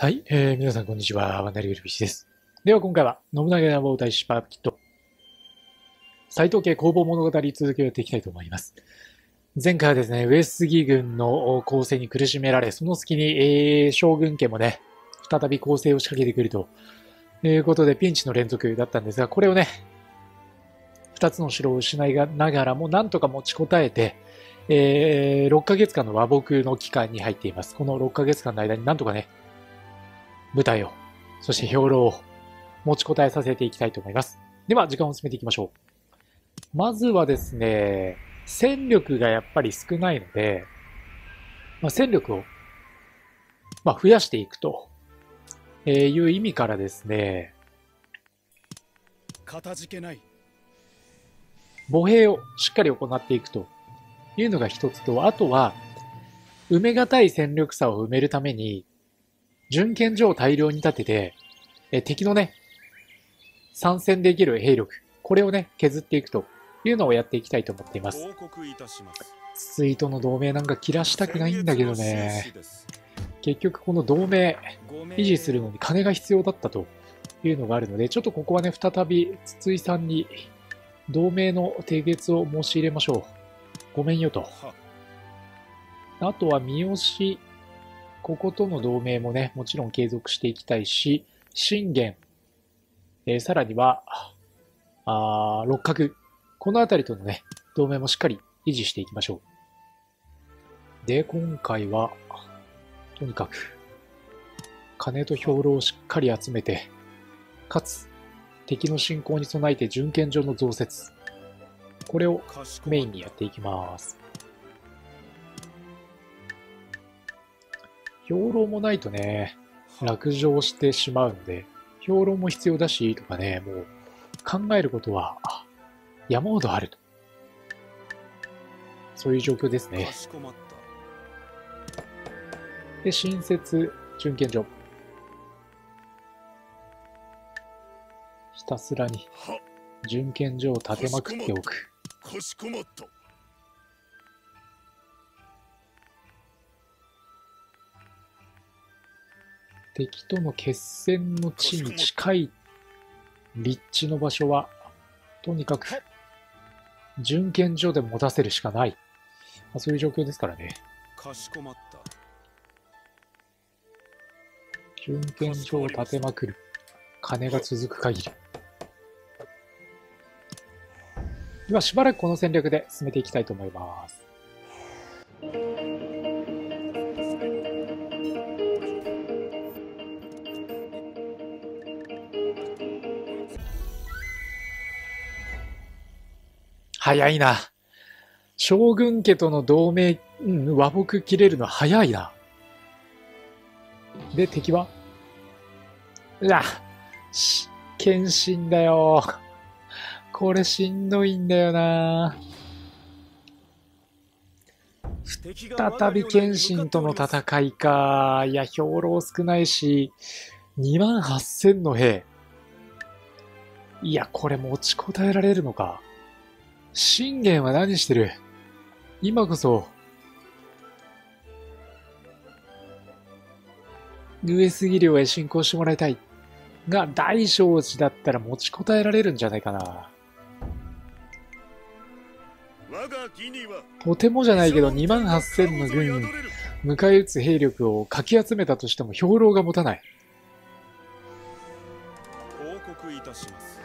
はい、えー、皆さんこんにちは。ワンダリウルビシです。では今回は、信長野望大使パーキット、斎藤家工房物語続きをやっていきたいと思います。前回はですね、上杉軍の攻勢に苦しめられ、その隙に、えー、将軍家もね、再び攻勢を仕掛けてくるということでピンチの連続だったんですが、これをね、二つの城を失いながらもなんとか持ちこたえて、えー、6ヶ月間の和睦の期間に入っています。この6ヶ月間の間になんとかね、舞台を、そして兵糧を持ちこたえさせていきたいと思います。では、時間を進めていきましょう。まずはですね、戦力がやっぱり少ないので、まあ、戦力を、まあ、増やしていくという意味からですね、かたじけない歩兵をしっかり行っていくというのが一つと、あとは、埋めがたい戦力差を埋めるために、準検所を大量に立てて、え敵のね、参戦できる兵力、これをね、削っていくというのをやっていきたいと思っています。報告いたします筒井との同盟なんか切らしたくないんだけどね。結局この同盟維持するのに金が必要だったというのがあるので、ちょっとここはね、再び筒井さんに同盟の締結を申し入れましょう。ごめんよと。はあとは三好、こことの同盟もね、もちろん継続していきたいし、信玄、えーさらには、あ六角、このあたりとのね、同盟もしっかり維持していきましょう。で、今回は、とにかく、金と兵糧をしっかり集めて、かつ、敵の侵攻に備えて準検所の増設。これをメインにやっていきます。兵糧もないとね、落城してしまうので、兵糧も必要だし、とかね、もう考えることはあ山ほどあると。そういう状況ですねで、新設準検所。ひたすらには準検所を立てまくっておく。かしこまった敵との決戦の地に近い立地の場所は、とにかく、準検所で持たせるしかない。まあ、そういう状況ですからね。かしこまった準検所を立てまくる。金が続く限り。ではしばらくこの戦略で進めていきたいと思います。早いな。将軍家との同盟、うん、和睦切れるの早いな。で、敵は？うわ、し、謙信だよ。これしんどいんだよな。再び謙信との戦いか。いや、兵糧少ないし、2万8000の兵。いや、これ持ちこたえられるのか。信玄は何してる？今こそ、上杉領へ進行してもらいたい。が、大正寺だったら持ちこたえられるんじゃないかな。我が義にはとてもじゃないけど、2万8000の軍、迎え撃つ兵力をかき集めたとしても兵糧が持たない。報告いたします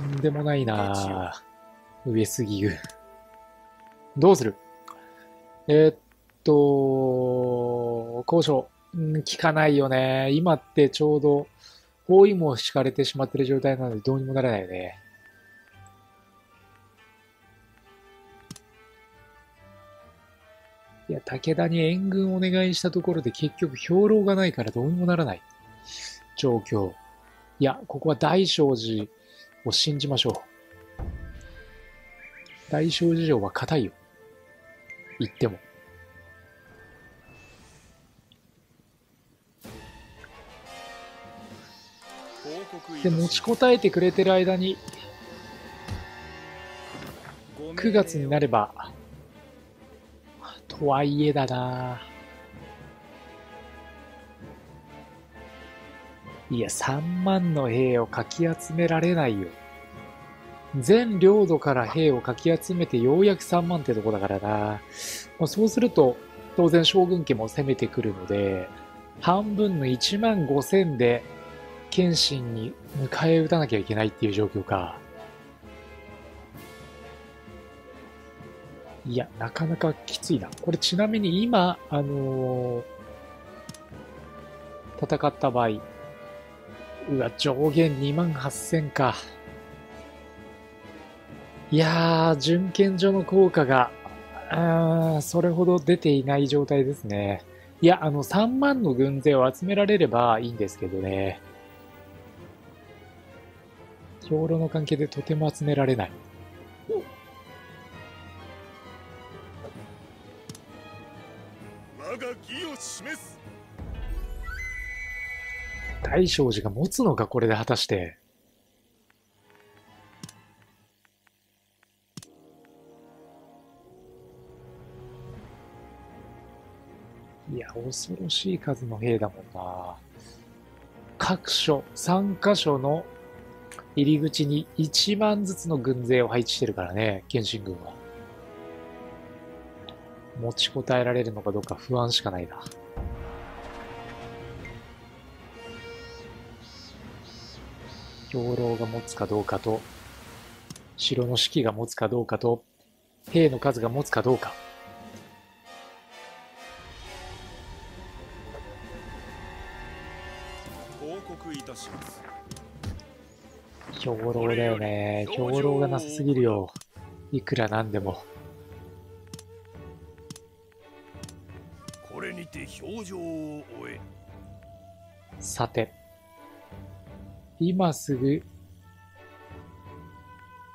とんでもないなぁ上杉軍。どうする？えーっと、交渉。うん、聞かないよね。今ってちょうど、包囲も敷かれてしまってる状態なのでどうにもならないよね。いや、武田に援軍をお願いしたところで結局兵糧がないからどうにもならない状況。いや、ここは大正寺を信じましょう。大正寺城は硬いよ。言っても。で、持ちこたえてくれてる間に、9月になれば、とはいえだないや、3万の兵をかき集められないよ。全領土から兵をかき集めてようやく3万ってとこだからな。まあ、そうすると、当然将軍家も攻めてくるので、半分の1万5千で、謙信に迎え撃たなきゃいけないっていう状況か。いや、なかなかきついな。これちなみに今、あのー戦った場合、うわ、上限2万8000か。いやー、準検所の効果が、あーそれほど出ていない状態ですね。いや、あの、3万の軍勢を集められればいいんですけどね。兵糧の関係でとても集められない。我が義を示す大正寺が持つのか、これで果たして。いや、恐ろしい数の兵だもんな。各所、3箇所の入り口に1万ずつの軍勢を配置してるからね、謙信軍は。持ちこたえられるのかどうか不安しかないな。兵糧が持つかどうかと、城の士気が持つかどうかと、兵の数が持つかどうか。報告いたします兵糧だよね。兵糧がなさすぎるよ。いくらなんでも。これにて表情を終えさて。今すぐ、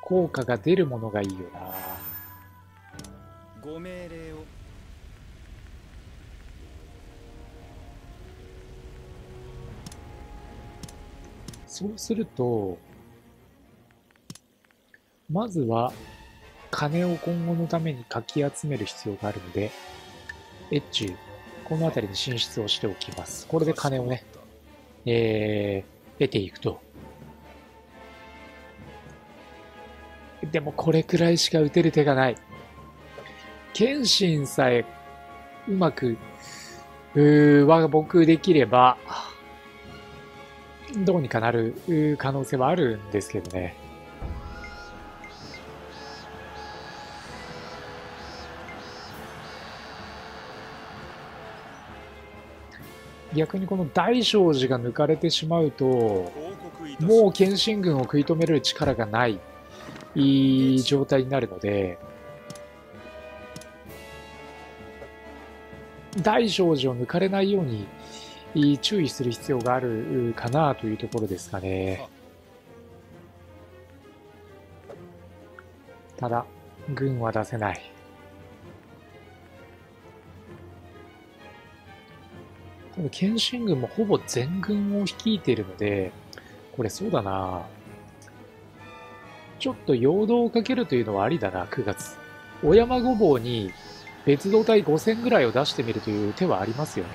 効果が出るものがいいよな。ご命令をそうすると、まずは、金を今後のためにかき集める必要があるので、越中、この辺りに進出をしておきます。これで金をね、えー、出ていくと。でもこれくらいしか打てる手がない。謙信さえうまく、うー和睦できれば、どうにかなる可能性はあるんですけどね。逆にこの大聖寺が抜かれてしまうと、もう謙信軍を食い止める力がない、いい状態になるので、大聖寺を抜かれないようにいい注意する必要があるかなというところですかね。ただ、軍は出せない。謙信軍もほぼ全軍を率いているので、これそうだなちょっと陽動をかけるというのはありだな、9月。小山ごぼうに別動隊5000ぐらいを出してみるという手はありますよね。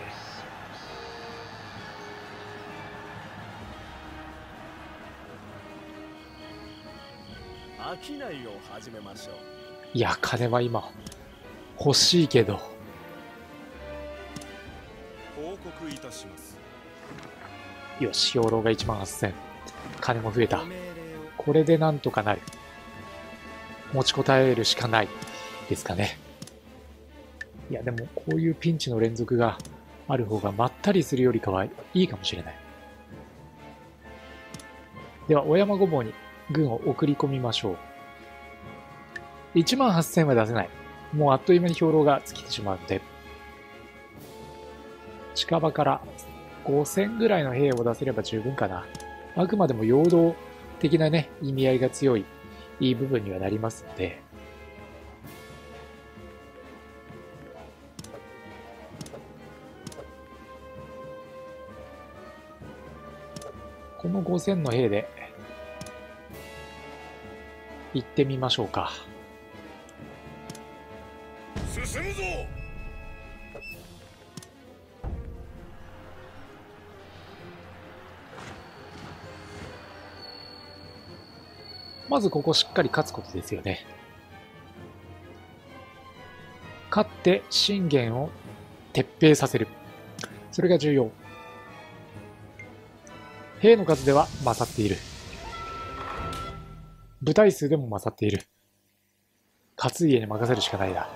商いを始めましょういや、金は今、欲しいけど。告いたしますよし、兵糧が1万8000。金も増えた。これでなんとかなる。持ちこたえるしかないですかね。いや、でもこういうピンチの連続がある方がまったりするよりかはいいかもしれない。では、小山ごぼうに軍を送り込みましょう。1万8000は出せない。もうあっという間に兵糧が尽きてしまうので、近場から5000ぐらいの兵を出せれば十分かな。あくまでも陽動的なね、意味合いが強い、いい部分にはなりますので、この5000の兵で、行ってみましょうか。進むぞまずここしっかり勝つことですよね。勝って信玄を撤兵させる。それが重要。兵の数では勝っている。部隊数でも勝っている。勝家に任せるしかないな。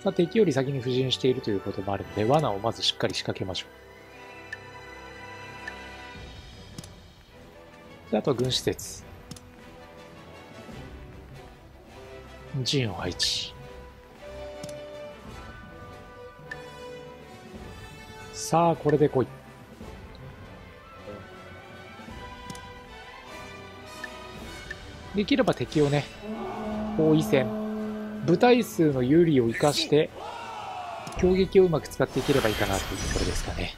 さあ、敵より先に布陣しているということもあるので、罠をまずしっかり仕掛けましょう。であとは軍施設。陣を配置。さあ、これで来い。できれば敵をね、包囲戦、部隊数の有利を生かして、攻撃をうまく使っていければいいかなというところですかね。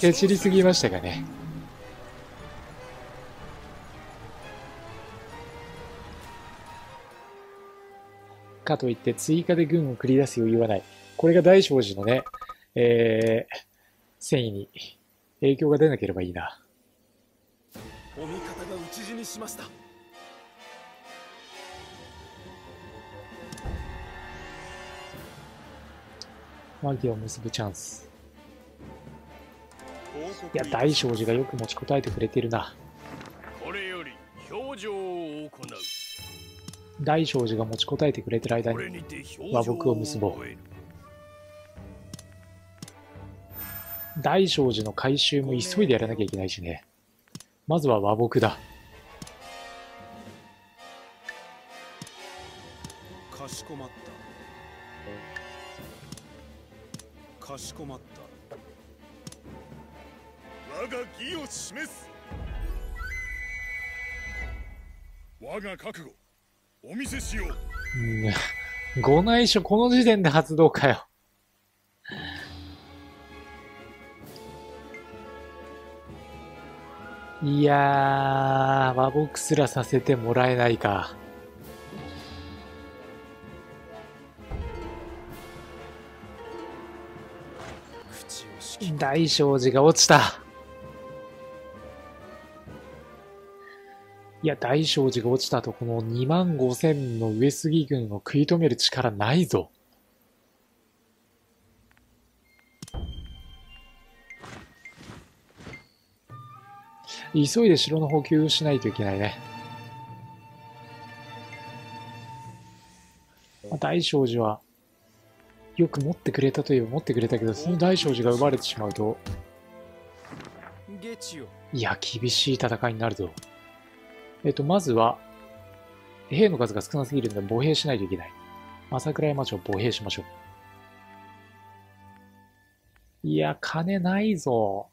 手散りすぎましたかね。かといって追加で軍を繰り出す余裕はない。これが大正寺のね、えー、戦意に影響が出なければいいな。お味方が討ち死にしました。マギを結ぶチャンス。いや、大正寺がよく持ちこたえてくれてるな。これより表情を行う。大正寺が持ちこたえてくれてる間に和睦を結ぼう。大正寺の回収も急いでやらなきゃいけないしね。まずは和睦だ。かしこまった。かしこまった。我が義を示す。我が覚悟。お見せしよう。ご内緒この時点で発動かよ。いやー、和睦すらさせてもらえないか。大正寺が落ちた。いや、大正寺が落ちたと、この2万5千の上杉軍を食い止める力ないぞ。急いで城の補給をしないといけないね。まあ、大正寺は、よく持ってくれたといえば持ってくれたけど、その大正寺が奪われてしまうと、いや、厳しい戦いになるぞ。えっと、まずは、兵の数が少なすぎるので歩兵しないといけない。朝倉山町歩兵しましょう。いや、金ないぞ。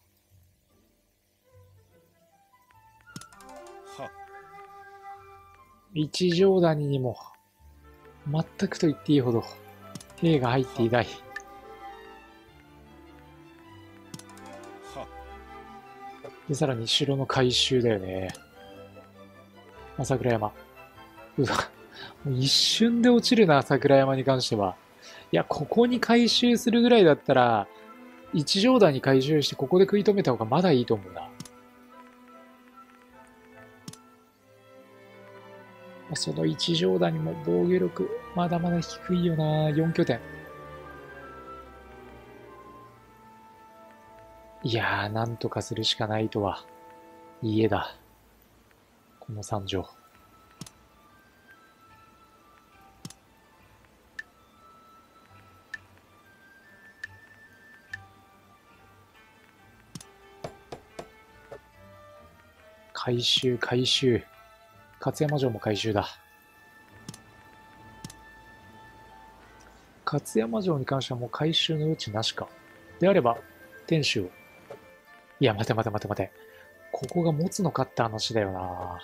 一条谷にも、全くと言っていいほど、兵が入っていない。で、さらに城の改修だよね。朝倉山。うわ、う一瞬で落ちるな、桜山に関しては。いや、ここに回収するぐらいだったら、一条段に回収してここで食い止めた方がまだいいと思うな。その一条段にも防御力、まだまだ低いよな、4拠点。いやー、なんとかするしかないとは。家だ。この三条。回収、回収。勝山城も回収だ。勝山城に関してはもう回収の余地なしか。であれば、天守を。いや、待て待て待て待て。ここが持つのかって話だよな。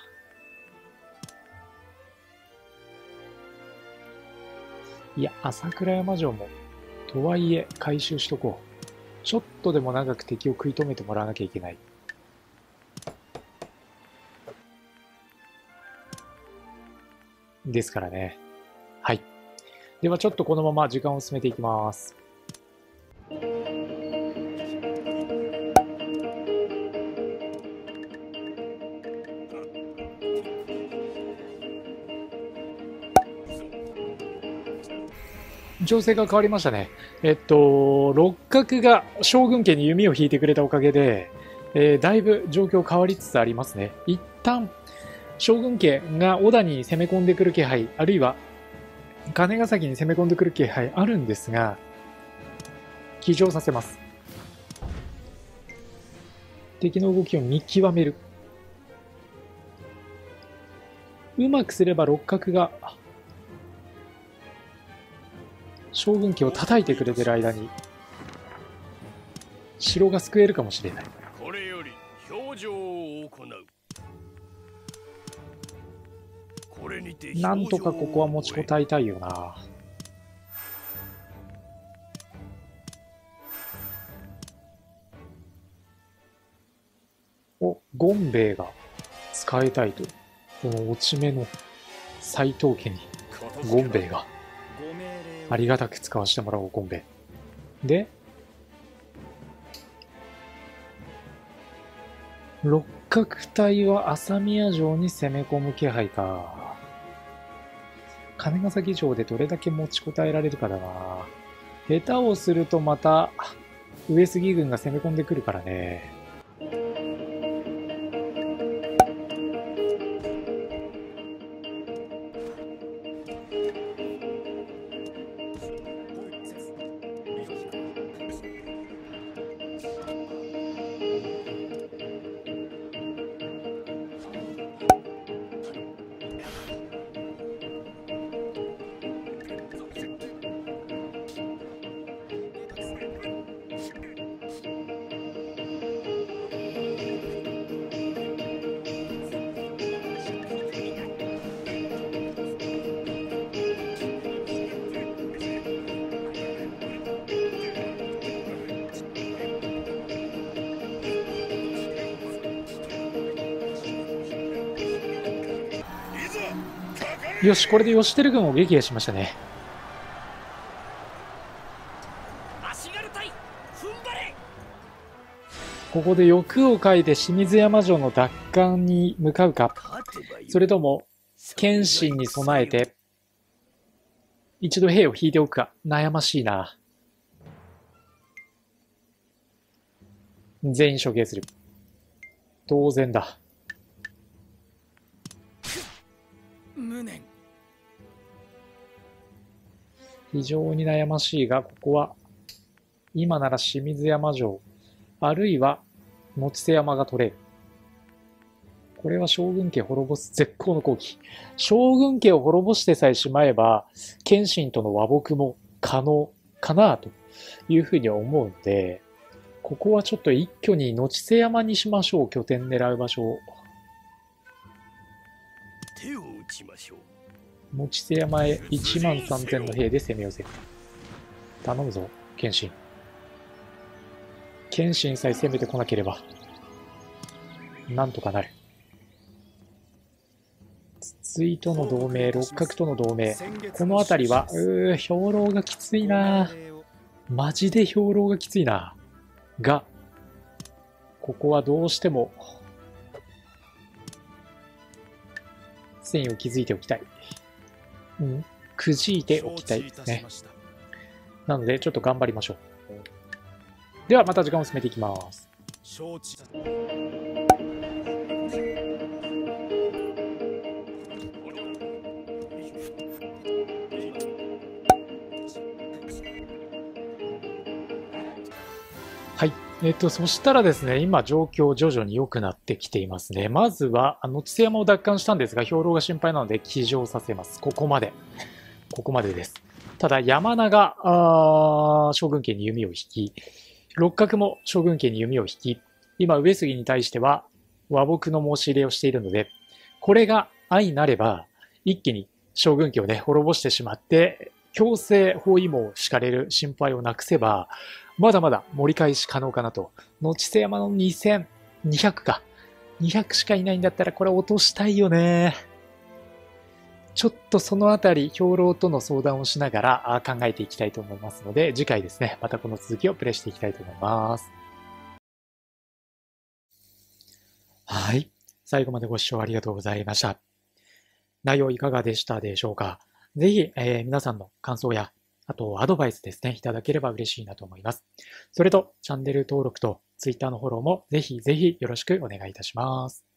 いや、朝倉山城も、とはいえ回収しとこう。ちょっとでも長く敵を食い止めてもらわなきゃいけない。ですからね。はい。ではちょっとこのまま時間を進めていきます。情勢が変わりましたね。えっと、六角が将軍家に弓を引いてくれたおかげで、えーだいぶ状況変わりつつありますね。一旦、将軍家が小田に攻め込んでくる気配、あるいは金ヶ崎に攻め込んでくる気配あるんですが、騎乗させます。敵の動きを見極める。うまくすれば六角が将軍家を叩いてくれてる間に城が救えるかもしれない。これより表情を行うこれにてなんとかここは持ちこたえたいよな。お、ゴンベイが使いたいと。この落ち目の斎藤家にゴンベイがありがたく使わせてもらおう、ゴンベ。で、六角隊は朝宮城に攻め込む気配か。金ヶ崎城でどれだけ持ちこたえられるかだな。下手をするとまた、上杉軍が攻め込んでくるからね。よし、これで吉輝軍を撃破しましたね。ここで欲をかいて清水山城の奪還に向かうか、それとも、謙信に備えて、一度兵を引いておくか、悩ましいな。全員処刑する。当然だ。無念非常に悩ましいが、ここは、今なら清水山城、あるいは、持瀬山が取れる。これは将軍家滅ぼす絶好の好機。将軍家を滅ぼしてさえしまえば、謙信との和睦も可能かなというふうに思うので、ここはちょっと一挙に野地瀬山にしましょう。拠点狙う場所。をう持瀬山へ1万3000の兵で攻め寄せる。頼むぞ、謙信。謙信さえ攻めてこなければ、なんとかなる。筒井との同盟、六角との同盟。この辺りは、うー、兵糧がきついなマジで兵糧がきついな。が、ここはどうしても、戦意を築いておきたい。うん、くじいておきたいですね。なので、ちょっと頑張りましょう。では、また時間を進めていきます。えっと、そしたらですね、今状況徐々に良くなってきていますね。まずは、あの、津山を奪還したんですが、兵糧が心配なので、騎乗させます。ここまで。ここまでです。ただ山名があ将軍家に弓を引き、六角も将軍家に弓を引き、今上杉に対しては和睦の申し入れをしているので、これが相なれば、一気に将軍家をね、滅ぼしてしまって、強制包囲網を敷かれる心配をなくせば、まだまだ盛り返し可能かなと。のちせ山の2200か。200しかいないんだったらこれ落としたいよね。ちょっとそのあたり、兵糧との相談をしながら考えていきたいと思いますので、次回ですね、またこの続きをプレイしていきたいと思います。はい。最後までご視聴ありがとうございました。内容いかがでしたでしょうか？ぜひ、えー皆さんの感想や、あとアドバイスですね、いただければ嬉しいなと思います。それと、チャンネル登録と Twitter のフォローもぜひぜひよろしくお願いいたします。